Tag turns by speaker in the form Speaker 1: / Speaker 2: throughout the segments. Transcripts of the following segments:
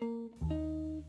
Speaker 1: Música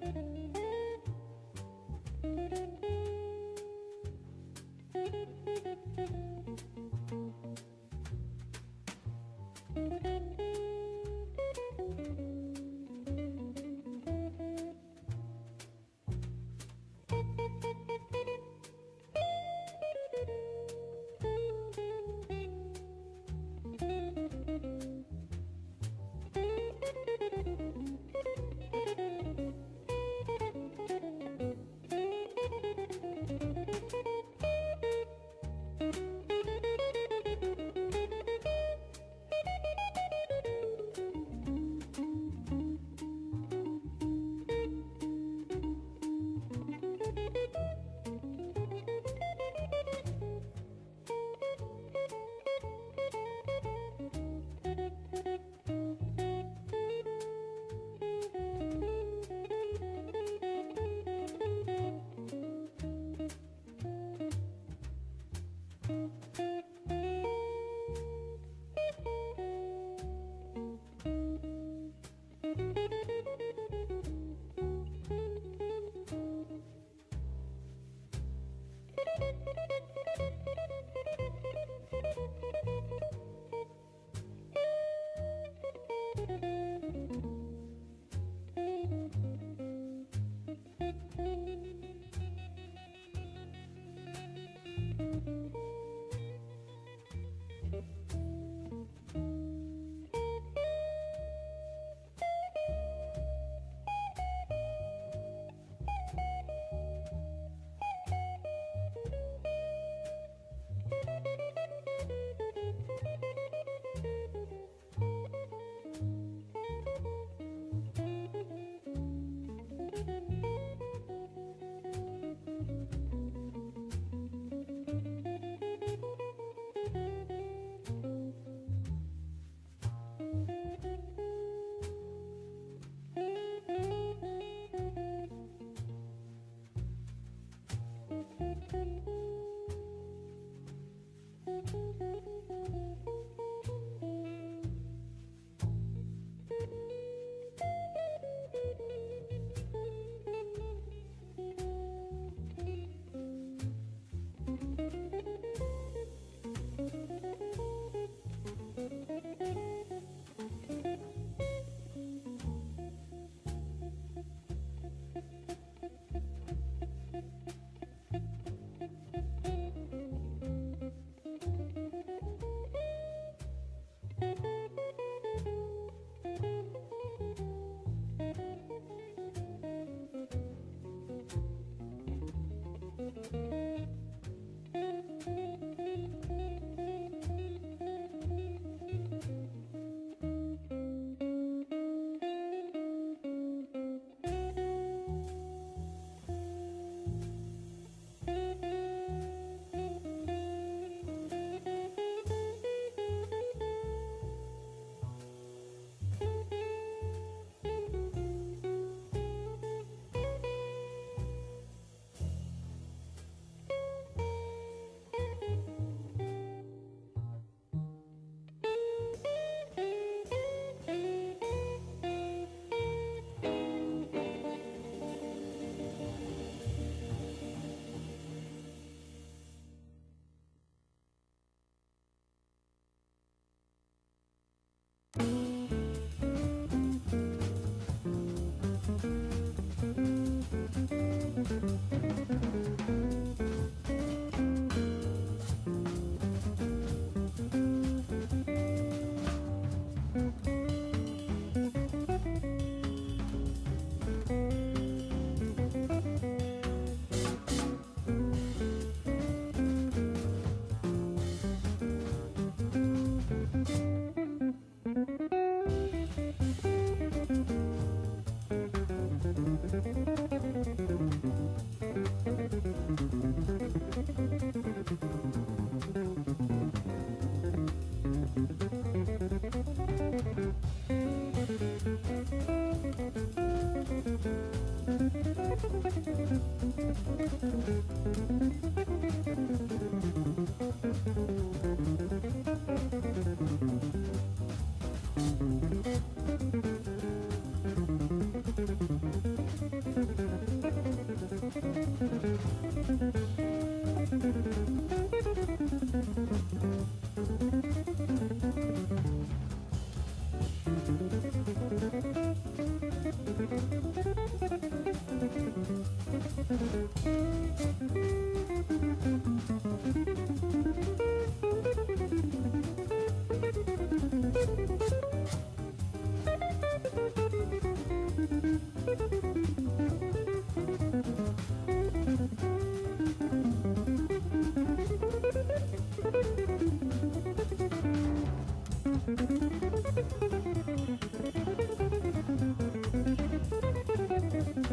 Speaker 1: thank you Thank you.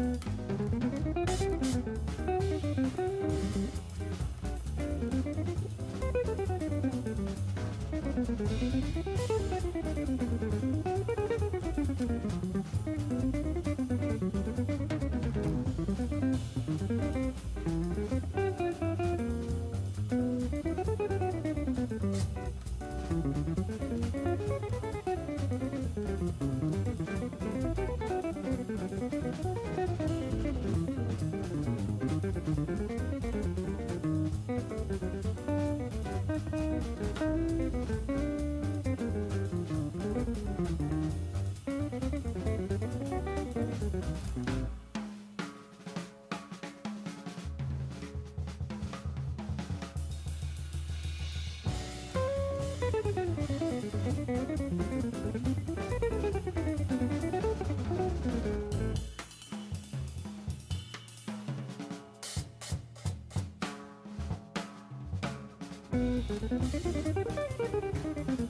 Speaker 1: Thank you. Thank you.